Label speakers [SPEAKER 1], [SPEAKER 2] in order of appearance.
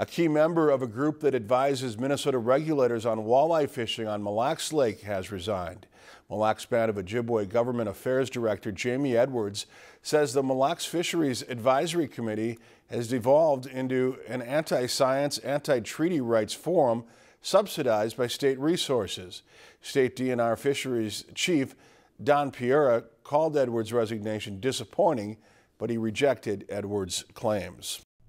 [SPEAKER 1] A key member of a group that advises Minnesota regulators on walleye fishing on Mille Lacs Lake has resigned. Mille Lacs Band of Ojibwe Government Affairs Director Jamie Edwards says the Mille Lacs Fisheries Advisory Committee has devolved into an anti-science, anti-treaty rights forum subsidized by state resources. State DNR Fisheries Chief Don Pereira called Edwards' resignation disappointing, but he rejected Edwards' claims.